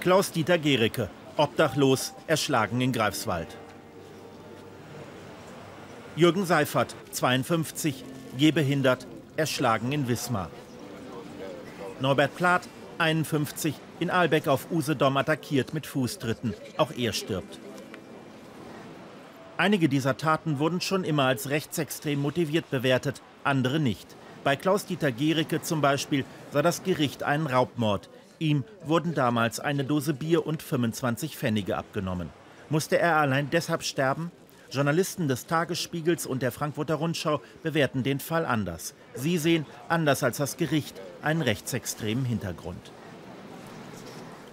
Klaus-Dieter Gericke, obdachlos, erschlagen in Greifswald. Jürgen Seifert, 52, gehbehindert, erschlagen in Wismar. Norbert Plath, 51, in Aalbeck auf Usedom attackiert mit Fußtritten. Auch er stirbt. Einige dieser Taten wurden schon immer als rechtsextrem motiviert bewertet, andere nicht. Bei Klaus-Dieter Gericke zum Beispiel sah das Gericht einen Raubmord. Ihm wurden damals eine Dose Bier und 25 Pfennige abgenommen. Musste er allein deshalb sterben? Journalisten des Tagesspiegels und der Frankfurter Rundschau bewerten den Fall anders. Sie sehen, anders als das Gericht, einen rechtsextremen Hintergrund.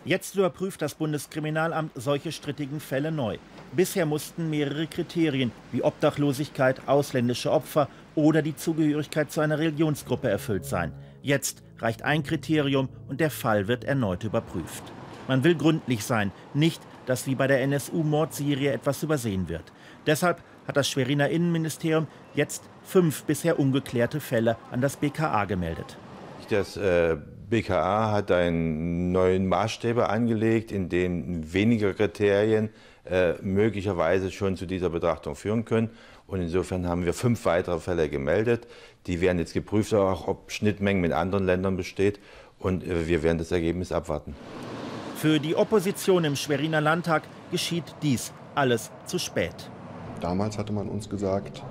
Jetzt überprüft das Bundeskriminalamt solche strittigen Fälle neu. Bisher mussten mehrere Kriterien wie Obdachlosigkeit, ausländische Opfer oder die Zugehörigkeit zu einer Religionsgruppe erfüllt sein. Jetzt reicht ein Kriterium und der Fall wird erneut überprüft. Man will gründlich sein, nicht, dass wie bei der NSU-Mordserie etwas übersehen wird. Deshalb hat das Schweriner Innenministerium jetzt fünf bisher ungeklärte Fälle an das BKA gemeldet. Das äh, BKA hat einen neuen Maßstäbe angelegt, in denen weniger Kriterien äh, möglicherweise schon zu dieser Betrachtung führen können. Und insofern haben wir fünf weitere Fälle gemeldet. Die werden jetzt geprüft, auch ob Schnittmengen mit anderen Ländern besteht. Und äh, wir werden das Ergebnis abwarten. Für die Opposition im Schweriner Landtag geschieht dies alles zu spät. Damals hatte man uns gesagt,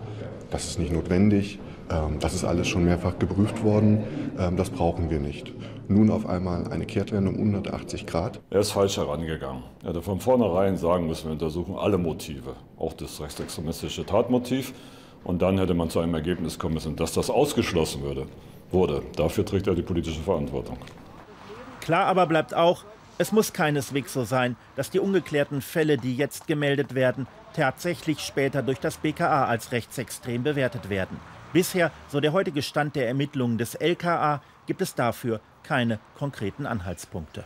das ist nicht notwendig, ähm, das ist alles schon mehrfach geprüft worden, ähm, das brauchen wir nicht. Nun auf einmal eine Kehrtwendung um 180 Grad. Er ist falsch herangegangen. Er hätte von vornherein sagen müssen, wir untersuchen alle Motive, auch das rechtsextremistische Tatmotiv. Und dann hätte man zu einem Ergebnis kommen müssen, dass das ausgeschlossen würde, wurde. Dafür trägt er die politische Verantwortung. Klar aber bleibt auch, es muss keineswegs so sein, dass die ungeklärten Fälle, die jetzt gemeldet werden, tatsächlich später durch das BKA als rechtsextrem bewertet werden. Bisher, so der heutige Stand der Ermittlungen des LKA, gibt es dafür keine konkreten Anhaltspunkte.